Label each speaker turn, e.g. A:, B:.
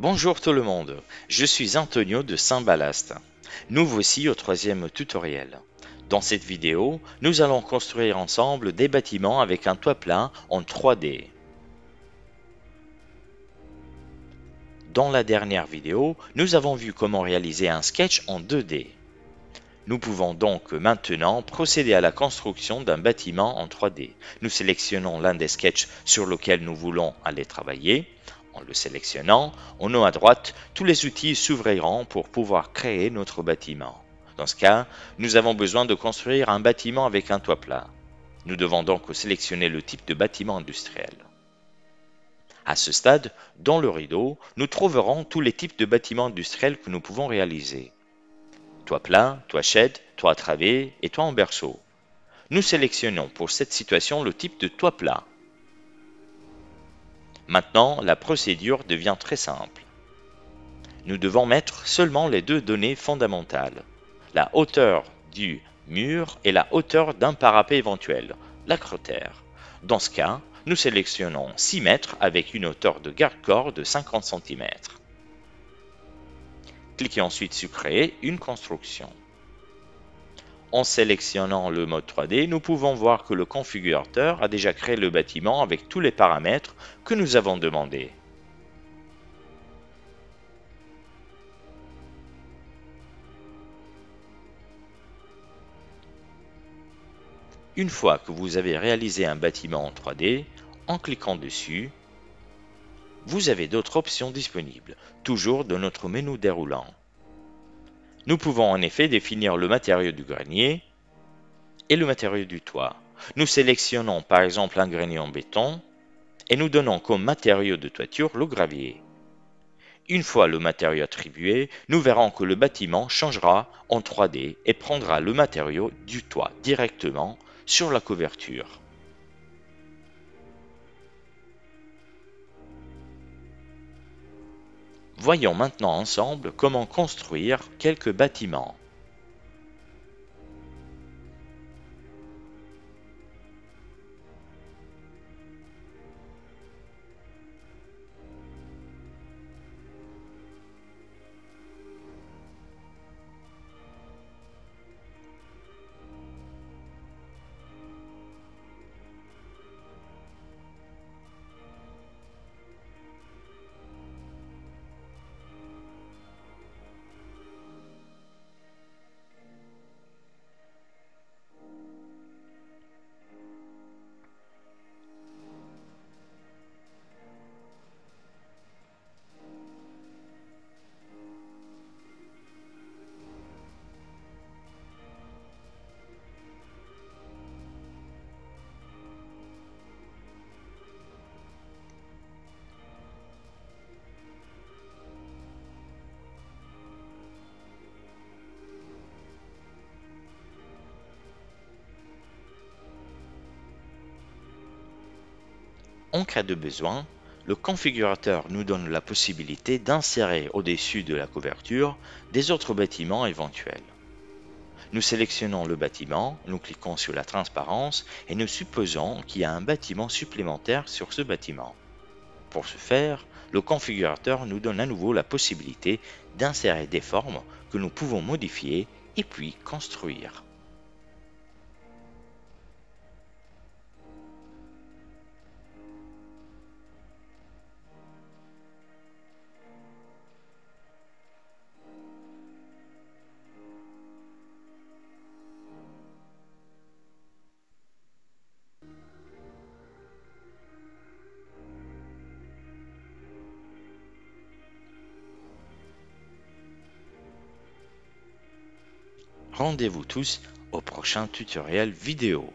A: Bonjour tout le monde, je suis Antonio de Saint-Balast. Nous voici au troisième tutoriel. Dans cette vidéo, nous allons construire ensemble des bâtiments avec un toit plat en 3D. Dans la dernière vidéo, nous avons vu comment réaliser un sketch en 2D. Nous pouvons donc maintenant procéder à la construction d'un bâtiment en 3D. Nous sélectionnons l'un des sketchs sur lequel nous voulons aller travailler. En le sélectionnant, on a à droite tous les outils s'ouvriront pour pouvoir créer notre bâtiment. Dans ce cas, nous avons besoin de construire un bâtiment avec un toit plat. Nous devons donc sélectionner le type de bâtiment industriel. À ce stade, dans le rideau, nous trouverons tous les types de bâtiments industriels que nous pouvons réaliser toit plat, toit shed, toit travé et toit en berceau. Nous sélectionnons pour cette situation le type de toit plat. Maintenant, la procédure devient très simple. Nous devons mettre seulement les deux données fondamentales, la hauteur du mur et la hauteur d'un parapet éventuel, la cratère. Dans ce cas, nous sélectionnons 6 mètres avec une hauteur de garde-corps de 50 cm. Cliquez ensuite sur Créer une construction. En sélectionnant le mode 3D, nous pouvons voir que le configurateur a déjà créé le bâtiment avec tous les paramètres que nous avons demandés. Une fois que vous avez réalisé un bâtiment en 3D, en cliquant dessus, vous avez d'autres options disponibles, toujours dans notre menu déroulant. Nous pouvons en effet définir le matériau du grenier et le matériau du toit. Nous sélectionnons par exemple un grenier en béton et nous donnons comme matériau de toiture le gravier. Une fois le matériau attribué, nous verrons que le bâtiment changera en 3D et prendra le matériau du toit directement sur la couverture. Voyons maintenant ensemble comment construire quelques bâtiments. En cas de besoin, le configurateur nous donne la possibilité d'insérer au-dessus de la couverture des autres bâtiments éventuels. Nous sélectionnons le bâtiment, nous cliquons sur la transparence et nous supposons qu'il y a un bâtiment supplémentaire sur ce bâtiment. Pour ce faire, le configurateur nous donne à nouveau la possibilité d'insérer des formes que nous pouvons modifier et puis construire. Rendez-vous tous au prochain tutoriel vidéo.